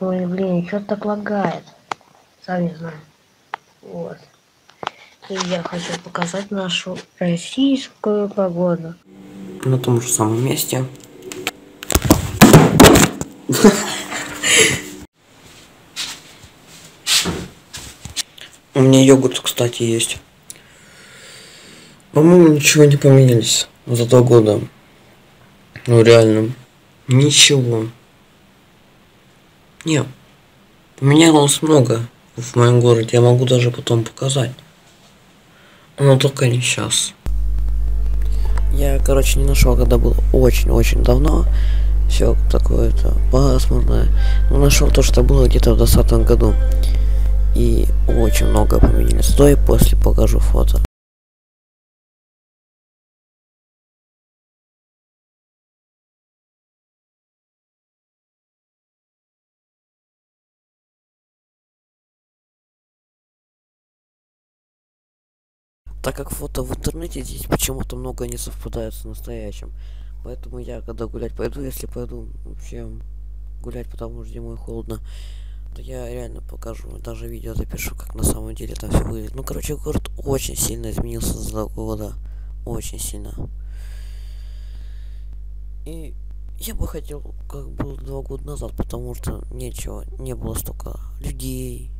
Ой, блин, что так лагает? Сам не знаю. Вот. И я хочу показать нашу российскую погоду. На том же самом месте. У меня йогурт, кстати, есть. По-моему, ничего не поменялись за два года. Ну, реально. Ничего. Не. Поменялось много в моем городе. Я могу даже потом показать. Но только не сейчас. Я, короче, не нашел, когда было очень-очень давно. Все такое-то пасмурное. Но нашел то, что было где-то в 2020 году. И очень много поменялось. И после покажу фото. Так как фото в интернете здесь почему-то много не совпадает с настоящим. Поэтому я когда гулять пойду, если пойду вообще гулять, потому что зимой холодно, то я реально покажу, даже видео запишу, как на самом деле там все выглядит. Ну, короче, город очень сильно изменился за два года. Очень сильно. И я бы хотел, как было два года назад, потому что нечего, не было столько людей,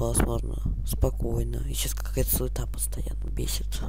было пасмурно, спокойно. И сейчас какая-то суета постоянно бесит.